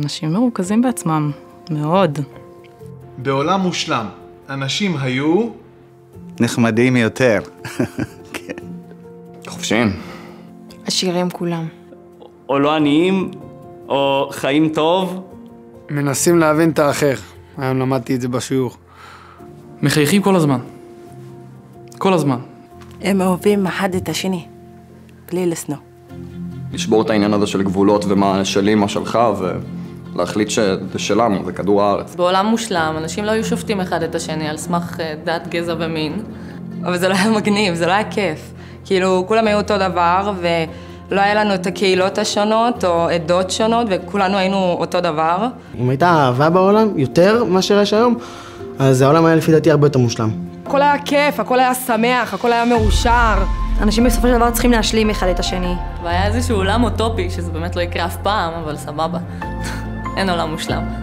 אנשים מרוכזים בעצמם, מאוד. בעולם מושלם, אנשים היו... נחמדים יותר. חופשיים. עשירים כולם. או לא עניים, או חיים טוב. מנסים להבין את האחר. היום למדתי את זה בשיעור. מחייכים כל הזמן. כל הזמן. הם אוהבים אחד את השני, בלי לשנוא. לשבור את העניין הזה של גבולות ומה שלי, מה שלך, ולהחליט שזה שלנו, זה כדור הארץ. בעולם מושלם, אנשים לא היו שופטים אחד את השני על סמך אה, דת, גזע ומין. אבל זה לא היה מגניב, זה לא היה כיף. כאילו, כולם היו אותו דבר, ולא היה לנו את הקהילות השונות, או עדות שונות, וכולנו היינו אותו דבר. אם הייתה אהבה בעולם, יותר מאשר יש היום, אז העולם היה לפי דעתי הרבה יותר מושלם. הכל היה כיף, הכל היה שמח, הכל היה מאושר. אנשים בסופו של דבר צריכים להשלים אחד את השני. והיה איזשהו עולם אוטופי, שזה באמת לא יקרה אף פעם, אבל סבבה. אין עולם מושלם.